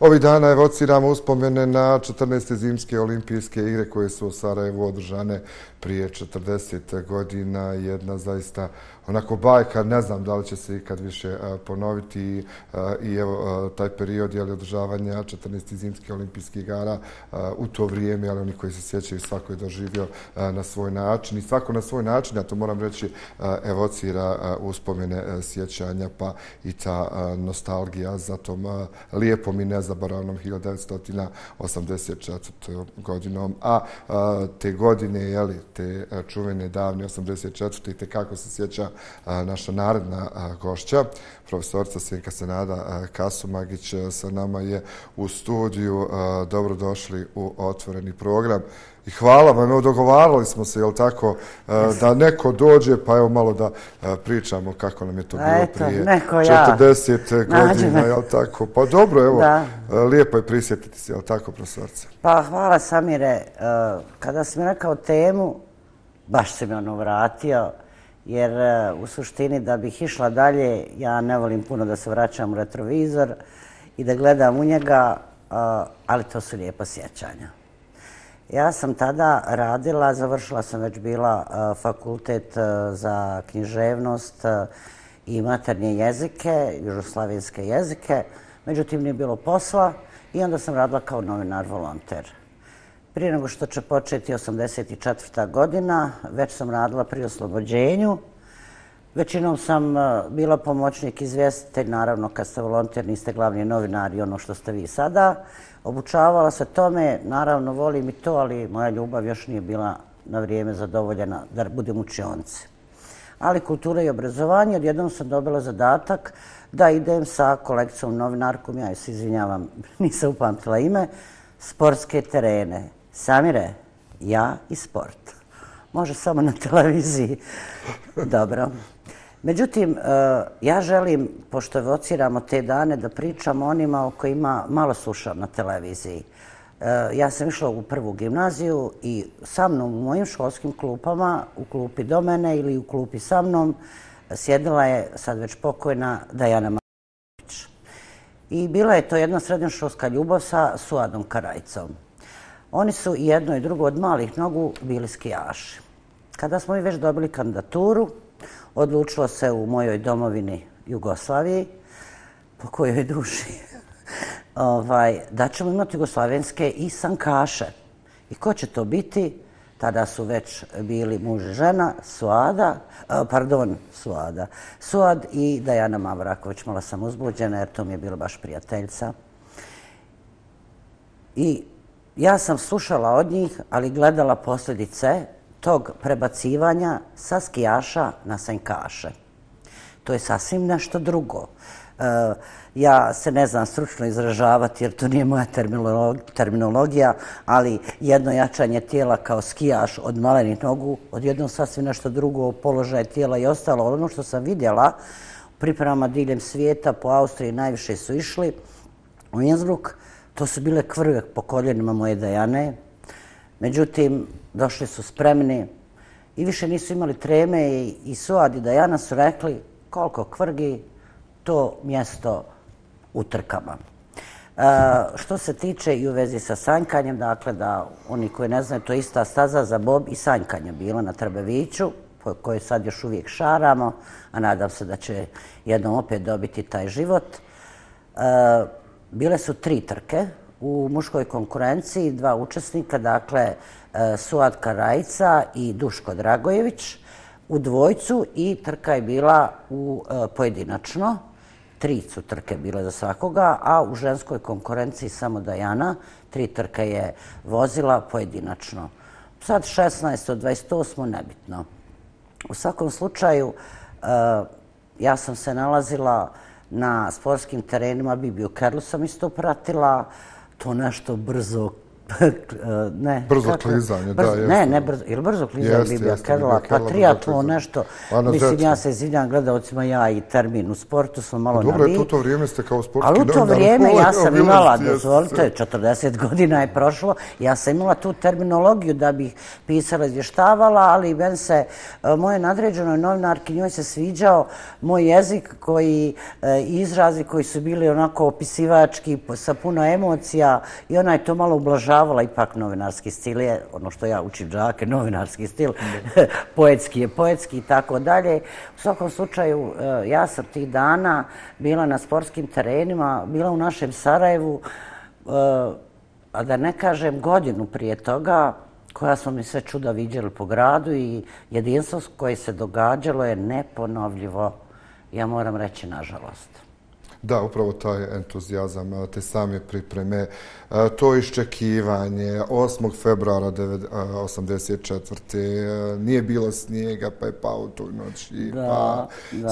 Ovi dana evociramo uspomene na 14. zimske olimpijske igre koje su u Sarajevu održane prije 40 godina. Jedna zaista onako bajka, ne znam da li će se ikad više e, ponoviti e, i evo e, taj period je održavanja 14. zimske olimpijske igara u to vrijeme, ali oni koji se sjećaju svako je doživio na svoj način i svako na svoj način, ja to moram reći, evocira uspomene sjećanja pa i ta nostalgija za tom lijepom i nezaboravnom 1984. godinom. A te godine, jeli, te čuvene davne 84. i te kako se sjeća naša naredna gošća, profesorica Sjenka Senada Kasumagić sa nama je u studiju. Dobrodošli u otvoreni program. I hvala vam, evo dogovarali smo se, jel tako, da neko dođe, pa evo malo da pričamo kako nam je to bilo prije 40 godina, jel tako. Pa dobro, evo, lijepo je prisjetiti se, jel tako, profesorica? Pa hvala Samire, kada si mi rekao temu, baš se mi ono vratio, jer e, u suštini da bih išla dalje, ja ne volim puno da se vraćam u retrovizor i da gledam u njega, e, ali to su lijepa sjećanja. Ja sam tada radila, završila sam već bila e, fakultet za književnost i maternje jezike, južoslavenske jezike, međutim nije bilo posla i onda sam radila kao novinar volonter. Prije nego što će početi 84. godina, već sam radila pri oslobođenju. Većinom sam e, bila pomoćnik izvjestitelj, naravno kad ste volonter, niste glavni novinar i ono što ste vi sada. Obučavala se tome, naravno volim i to, ali moja ljubav još nije bila na vrijeme zadovoljena da budem učionce. Ali kultura i obrazovanje, odjednom sam dobila zadatak da idem sa kolekcijom novinarkom, ja se izvinjavam, nisam upamtila ime, sportske terene. Samire, ja i sport. Može samo na televiziji. Dobro. Međutim, e, ja želim, pošto evociramo te dane, da pričam o onima o kojima malo slušam na televiziji. E, ja sam išla u prvu gimnaziju i sa mnom u mojim školskim klupama, u klupi do mene ili u klupi sa mnom, sjedila je sad već pokojna Dajana Marković. I bila je to jedna srednjoškolska ljubav sa Suadom Karajcom. Oni su jedno i drugo od malih nogu bili skijaši. Kada smo mi već dobili kandidaturu, odlučilo se u mojoj domovini Jugoslaviji, po kojoj duši, ovaj, da ćemo imati jugoslavenske i sankaše. I ko će to biti? Tada su već bili muž i žena, Suada, pardon, Suada, Suad i Dajana Mavraković. Mala sam uzbuđena jer to mi je bilo baš prijateljca. I ja sam slušala od njih, ali gledala posljedice tog prebacivanja sa skijaša na senkaše. To je sasvim nešto drugo. E, ja se ne znam stručno izražavati jer to nije moja terminologija, ali jedno jačanje tijela kao skijaš od malenih nogu, od jednog sasvim nešto drugo položaje tijela i ostalo. Ono što sam vidjela u pripremama diljem svijeta po Austriji najviše su išli u Innsbruck, To su bile kvrve po koljenima moje Dajane. Međutim, došli su spremni i više nisu imali treme i Suad i Dajana su rekli koliko kvrgi, to mjesto u trkama. E, što se tiče i u vezi sa sanjkanjem, dakle da oni koji ne znaju, to je ista staza za Bob i sanjkanje bila na Trbeviću, koje sad još uvijek šaramo, a nadam se da će jednom opet dobiti taj život. E, Bile su tri trke u muškoj konkurenciji, dva učesnika, dakle e, Suad Karajca i Duško Dragojević u dvojcu i trka je bila u e, pojedinačno. Tri su trke bile za svakoga, a u ženskoj konkurenciji samo Dajana. Tri trke je vozila pojedinačno. Sad 16. od 28. nebitno. U svakom slučaju, e, ja sam se nalazila na sportskim terenima, Bibiju Kerlu sam isto pratila, to nešto brzo ne. Brzo kako? klizanje, brzo, da, jeste. Ne, ne brzo, ili brzo klizanje jeste, bi bio Kerala, pa triatlon nešto. Mislim, ja se izvinjam gledalcima, ja i termin u sportu smo malo Dobro, Dobro, u to vrijeme ste kao sportski Ali u to vrijeme ja sam imala, dozvolite, 40 godina je prošlo, ja sam imala tu terminologiju da bih pisala, izvještavala, ali ben se, e, moje nadređenoj novinarki, njoj se sviđao moj jezik koji e, izrazi koji su bili onako opisivački, sa puno emocija i ona je to malo ublažavala, ipak novinarski stil je, ono što ja učim džake, novinarski stil, poetski je poetski i tako dalje. U svakom slučaju, e, ja sam tih dana bila na sportskim terenima, bila u našem Sarajevu, e, a da ne kažem godinu prije toga, koja smo mi sve čuda vidjeli po gradu i jedinstvo koje se događalo je neponovljivo, ja moram reći, nažalost. Da, upravo taj entuzijazam, te same pripreme, to iščekivanje 8. februara 1984. nije bilo snijega, pa je pao tu noć i pa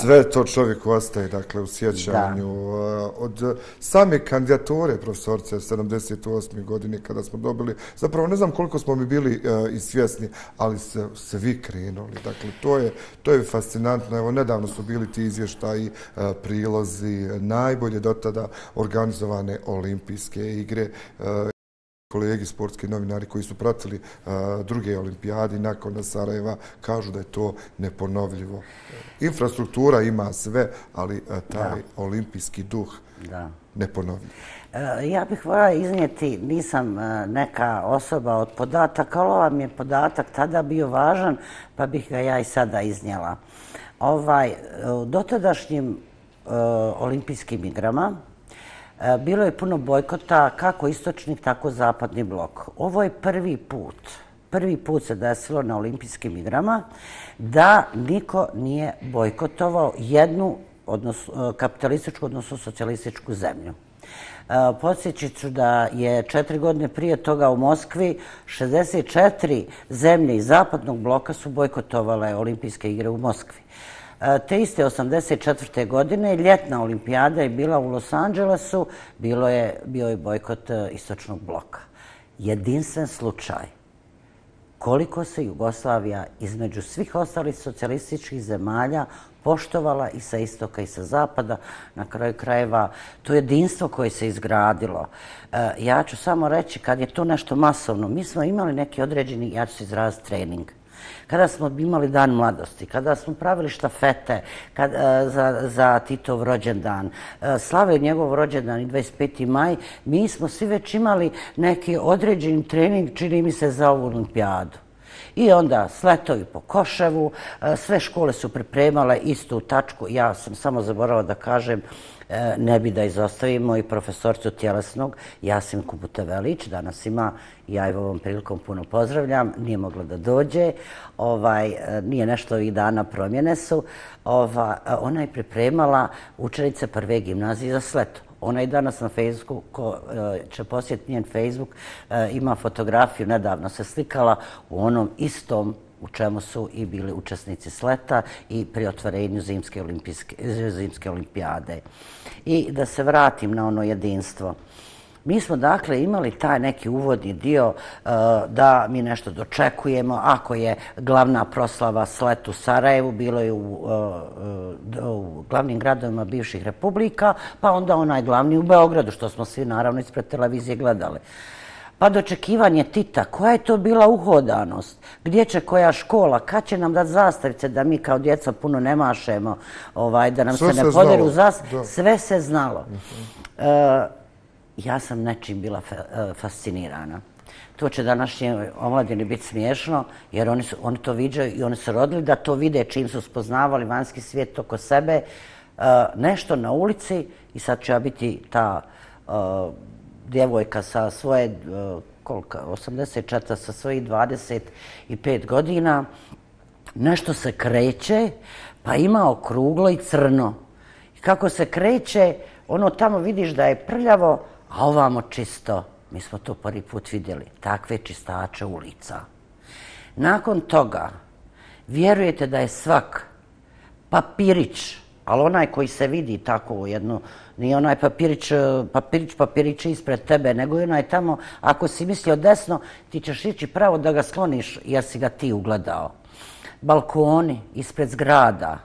sve to čovjek ostaje dakle, u sjećanju. Od same kandidature profesorce 78. godine kada smo dobili, zapravo ne znam koliko smo mi bili i svjesni, ali se, se vi krenuli. Dakle, to je, to je fascinantno. Evo, nedavno su bili ti izvještaji, prilozi, najbolje do tada organizovane olimpijske igre kolegi sportski novinari koji su pratili druge olimpijade nakon Sarajeva kažu da je to neponovljivo. Infrastruktura ima sve, ali taj olimpijski duh neponovljiv. E, ja bih voljela iznijeti, nisam e, neka osoba od podataka, ali ovaj mi je podatak tada bio važan, pa bih ga ja i sada iznijela. Ovaj, e, dotadašnjim Eh, olimpijskim igrama, eh, bilo je puno bojkota, kako istočni, tako zapadni blok. Ovo je prvi put, prvi put se desilo na olimpijskim igrama da niko nije bojkotovao jednu odnosno, eh, kapitalističku, odnosno socijalističku zemlju. Podsjećit ću da je četiri godine prije toga u Moskvi 64 zemlje iz zapadnog bloka su bojkotovale olimpijske igre u Moskvi. Te iste 84. godine ljetna olimpijada je bila u Los Angelesu, bilo je, bio je bojkot e, istočnog bloka. Jedinstven slučaj koliko se Jugoslavija između svih ostalih socijalističkih zemalja poštovala i sa istoka i sa zapada, na kraju krajeva, to jedinstvo koje se izgradilo. E, ja ću samo reći, kad je to nešto masovno, mi smo imali neki određeni, ja ću se izraziti, trening kada smo imali dan mladosti, kada smo pravili štafete kad, e, za, za Titov rođendan, e, slave njegov rođendan i 25. maj, mi smo svi već imali neki određeni trening, čini mi se, za ovu olimpijadu. I onda sletovi po Koševu, e, sve škole su pripremale istu tačku. Ja sam samo zaboravila da kažem, e, ne bi da izostavimo i profesorcu tjelesnog Jasim Kubutevelić. Danas ima, ja je ovom prilikom puno pozdravljam, nije mogla da dođe. Ovaj, e, nije nešto ovih dana promjene su. Ova, ona je pripremala učenice prve gimnazije za sleto. Ona je danas na Facebooku, ko e, će posjetiti njen Facebook, e, ima fotografiju, nedavno se slikala u onom istom u čemu su i bili učesnici sleta i pri otvorenju zimske, zimske olimpijade. I da se vratim na ono jedinstvo. Mi smo dakle imali taj neki uvodni dio uh, da mi nešto dočekujemo. Ako je glavna proslava slet u Sarajevu, bilo je u, uh, u glavnim gradovima bivših republika, pa onda onaj glavni u Beogradu, što smo svi naravno ispred televizije gledali. Pa dočekivanje Tita, koja je to bila uhodanost, gdje će koja škola, kad će nam dati zastavice da mi kao djeca puno ne mašemo, ovaj, da nam se ne poderu zastavice, sve se znalo. Uh, ja sam nečim bila e, fascinirana. To će današnje omladine biti smiješno, jer oni, su, oni to viđaju i oni su rodili da to vide čim su spoznavali vanjski svijet oko sebe. Uh, nešto na ulici i sad ću ja biti ta uh, djevojka sa svoje, e, koliko, 84, sa svojih 25 godina, nešto se kreće, pa ima okruglo i crno. I kako se kreće, ono tamo vidiš da je prljavo, a ovamo čisto. Mi smo to prvi put vidjeli, takve čistače ulica. Nakon toga, vjerujete da je svak papirić Ali onaj koji se vidi tako u jednu, nije onaj papirić, e, papirić, papirić ispred tebe, nego je onaj tamo, ako si mislio desno, ti ćeš ići pravo da ga skloniš jer si ga ti ugledao. Balkoni ispred zgrada,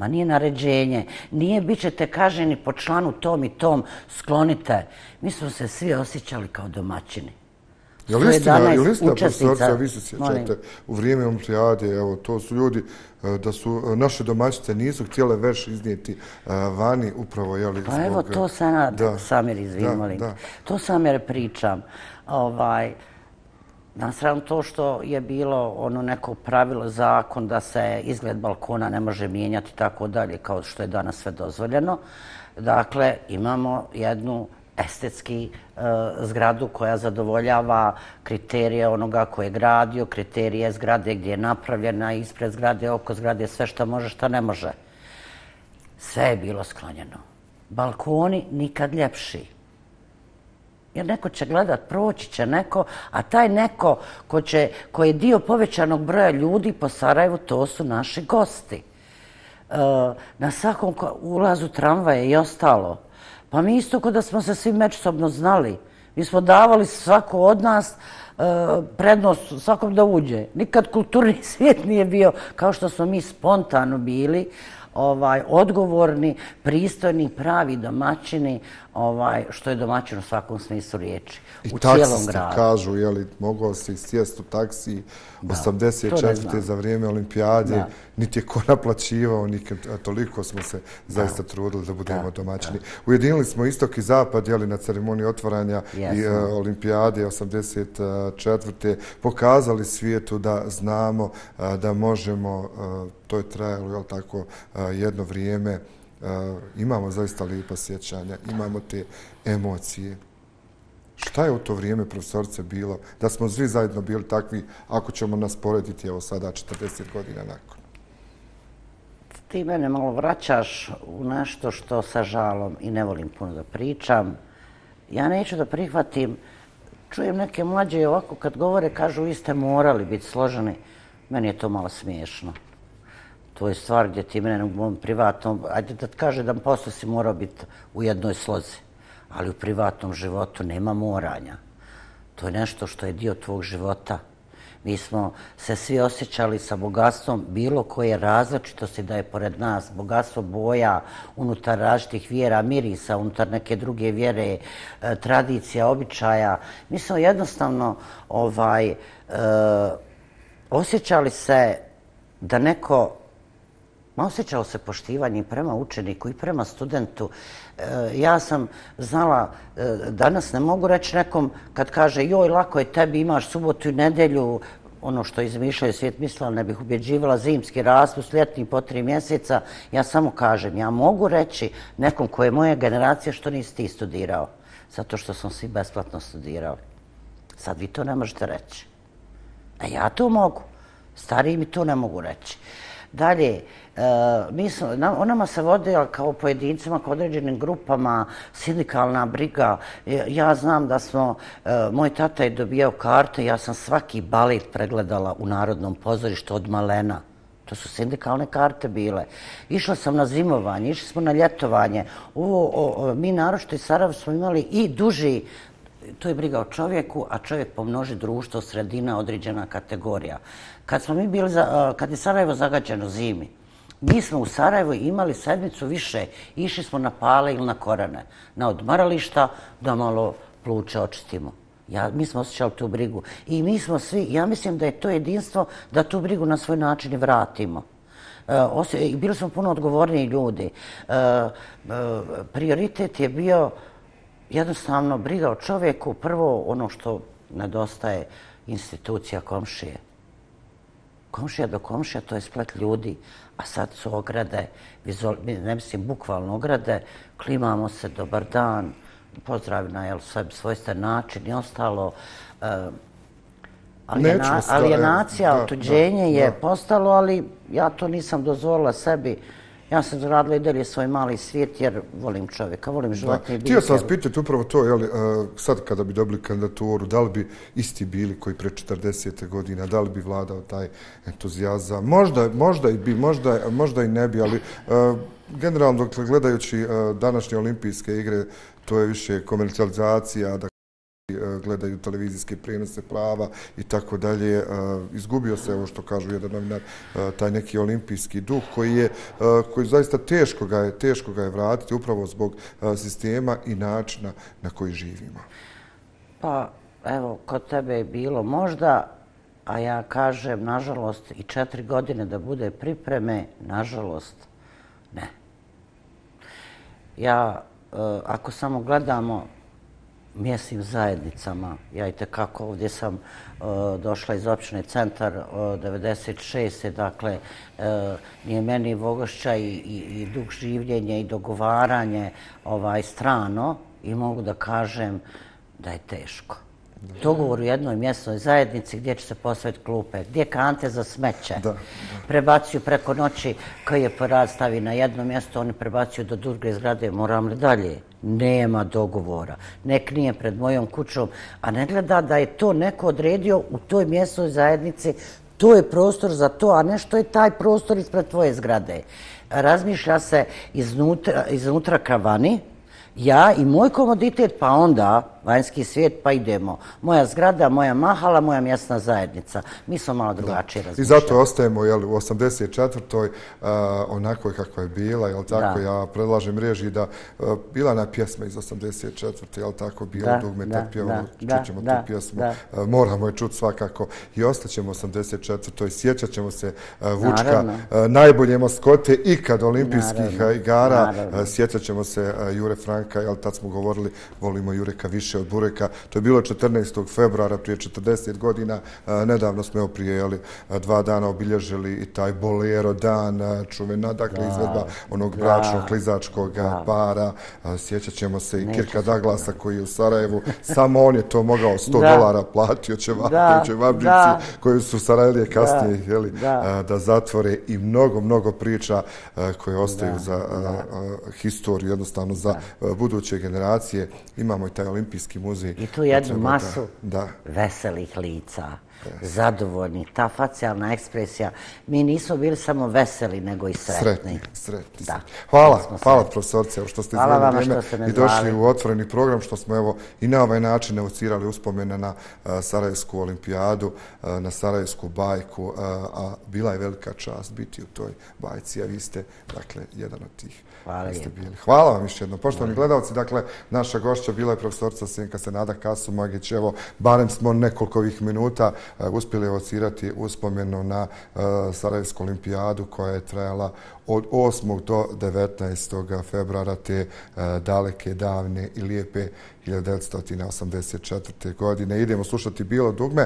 ma nije naređenje, nije bit ćete kaženi po članu tom i tom, sklonite. Mi smo se svi osjećali kao domaćini. Je li istina, je li istina, profesorca, vi se sjećate, u vrijeme olimpijade, evo, to su ljudi, e, da su e, naše domaćice nisu htjele veš iznijeti e, vani upravo, je li, Pa evo, to sam ja, Samir, izvim, To sam pričam. Ovaj, na stranu to što je bilo ono neko pravilo, zakon da se izgled balkona ne može mijenjati tako dalje, kao što je danas sve dozvoljeno. Dakle, imamo jednu estetski e, zgradu koja zadovoljava kriterije onoga koje je gradio, kriterije zgrade gdje je napravljena, ispred zgrade, oko zgrade, sve što može, što ne može. Sve je bilo sklonjeno. Balkoni nikad ljepši. Jer neko će gledat, proći će neko, a taj neko ko, će, ko je dio povećanog broja ljudi po Sarajevu, to su naši gosti. E, na svakom ulazu tramvaje i ostalo, Pa mi isto kod da smo se svi međusobno znali. Mi smo davali svako od nas e, prednost svakom da uđe. Nikad kulturni svijet nije bio kao što smo mi spontano bili, ovaj odgovorni, pristojni, pravi domaćini, ovaj što je domaćin u svakom smislu riječi. I u cijelom gradu. kažu, je li mogao se sjesti u taksi 84. za vrijeme olimpijade, niti je ko naplaćivao, nikad, toliko smo se zaista trudili da budemo domaćini. Ujedinili smo istok i zapad, je li na ceremoniji otvaranja i e, olimpijade 84. Pokazali svijetu da znamo da možemo, to je trajalo, jel tako, jedno vrijeme, imamo zaista lijepa sjećanja, imamo te emocije. Šta je u to vrijeme, profesorce, bilo? Da smo svi zajedno bili takvi, ako ćemo nas porediti, evo sada, 40 godina nakon. Ti mene malo vraćaš u nešto što sa žalom i ne volim puno da pričam. Ja neću da prihvatim, čujem neke mlađe ovako kad govore, kažu vi ste morali biti složeni. Meni je to malo smiješno to je stvar gdje ti mene u mom privatnom, ajde da kaže da posle si morao biti u jednoj slozi, ali u privatnom životu nema moranja. To je nešto što je dio tvog života. Mi smo se svi osjećali sa bogatstvom bilo koje različitosti da je pored nas. Bogatstvo boja unutar različitih vjera, mirisa, unutar neke druge vjere, e, tradicija, običaja. Mi smo jednostavno ovaj, e, osjećali se da neko osjećao se poštivanje prema učeniku i prema studentu. E, ja sam znala, e, danas ne mogu reći nekom kad kaže joj, lako je tebi, imaš subotu i nedelju, ono što izmišljaju svijet mislila, ne bih ubjeđivala zimski raspust, ljetni po tri mjeseca. Ja samo kažem, ja mogu reći nekom koje je moja generacija što nisi ti studirao, zato što sam svi besplatno studirao. Sad vi to ne možete reći. A ja to mogu. Stariji mi to ne mogu reći. Dalje, e, mi smo, o nama se vode kao pojedincima, kao određenim grupama, sindikalna briga. E, ja znam da smo, e, moj tata je dobijao karte, ja sam svaki balet pregledala u Narodnom pozorištu od malena. To su sindikalne karte bile. Išla sam na zimovanje, išli smo na ljetovanje. Ovo, mi naročito iz Sarajeva smo imali i duži to je briga o čovjeku, a čovjek pomnoži društvo, sredina, određena kategorija. Kad smo mi bili, za, kad je Sarajevo zagađeno zimi, mi smo u Sarajevo imali sedmicu više, išli smo na pale ili na korane, na odmarališta da malo pluće očistimo. Ja, mi smo osjećali tu brigu. I mi smo svi, ja mislim da je to jedinstvo da tu brigu na svoj način vratimo. E, bili smo puno odgovorniji ljudi. E, e, prioritet je bio jednostavno briga o čovjeku. Prvo ono što nedostaje institucija komšije komšija do komšija, to je splet ljudi, a sad su ograde, ne mislim bukvalno ograde, klimamo se, dobar dan, pozdrav na jel, svojstven način i ostalo. Uh, alienacija, otuđenje je postalo, ali ja to nisam dozvolila sebi Ja sam zaradila i dalje svoj mali svijet jer volim čovjeka, volim životne biljke. Htio sam vas pitati upravo to, jeli, sad kada bi dobili kandidaturu, da li bi isti bili koji pre 40. godina, da li bi vladao taj entuzijazam? Možda, možda i bi, možda, možda i ne bi, ali generalno, dakle, gledajući današnje olimpijske igre, to je više komercializacija, da gledaju televizijske prenose prava i tako dalje. E, izgubio se, ovo što kažu jedan novinar, e, taj neki olimpijski duh koji je, e, koji zaista teško ga je, teško ga je vratiti upravo zbog sistema i načina na koji živimo. Pa, evo, kod tebe je bilo možda, a ja kažem, nažalost, i četiri godine da bude pripreme, nažalost, ne. Ja, ako samo gledamo mjesnim zajednicama. Ja i tekako ovdje sam e, došla iz općine centar e, 96. Dakle, uh, nije meni Vogošća i, i, i dug življenje i dogovaranje ovaj, strano i mogu da kažem da je teško dogovor u jednoj mjesnoj zajednici gdje će se postaviti klupe, gdje kante za smeće. Da, da. Prebacuju preko noći koji je porad stavi na jedno mjesto, oni prebacuju do druge zgrade, moram li dalje? Nema dogovora. Nek nije pred mojom kućom, a ne gleda da je to neko odredio u toj mjesnoj zajednici, to je prostor za to, a ne što je taj prostor ispred tvoje zgrade. Razmišlja se iznutra, iznutra kavani, ja i moj komoditet, pa onda vanjski svijet, pa idemo. Moja zgrada, moja mahala, moja mjesna zajednica. Mi smo malo drugačije razmišljali. I zato ostajemo jel, u 84. Uh, onako kakva je bila, jel tako, da. ja predlažem reži da uh, bila na pjesma iz 84. jel tako, bilo dugme, da, pjevamo, čućemo tu pjesmu. Da. Uh, moramo je čuti svakako i ostaćemo u 84. i sjećat ćemo se Vučka, najbolje maskote ikad olimpijskih Naravno. igara, uh, sjećat ćemo se Jure Franka, jel tad smo govorili, volimo Jureka više od Bureka. To je bilo 14. februara prije 40 godina. Nedavno smo prije jeli, dva dana obilježili i taj bolero dan, čuvena, dakle, izvedba onog bračnog klizačkog para. Sjećat ćemo se i Kirka Daglasa koji je u Sarajevu. Samo on je to mogao 100 dolara platio će vabrici koji su Sarajlije kasnije jeli, da. zatvore i mnogo, mnogo priča koje ostaju za historiju, jednostavno za buduće generacije. Imamo i taj olimpijski muzej. I tu jednu masu da, veselih lica, yes. zadovoljnih, ta facijalna ekspresija. Mi nismo bili samo veseli, nego i sretni. Sretni, sretni. Da. Hvala, hvala profesorce, što ste izveli vrijeme i došli u otvoreni program, što smo evo i na ovaj način evocirali uspomene na uh, Sarajevsku olimpijadu, uh, na Sarajevsku bajku, uh, a bila je velika čast biti u toj bajci, a vi ste, dakle, jedan od tih. Hvala bili. Hvala vam još jedno. Poštovani gledalci, dakle, naša gošća bila je profesorca Sjenka Senada Kasumagić. Evo, barem smo nekoliko ovih minuta uspjeli evocirati uspomenu na Sarajevsku olimpijadu koja je trajala od 8. do 19. februara te daleke, davne i lijepe 1984. godine. Idemo slušati Bilo dugme.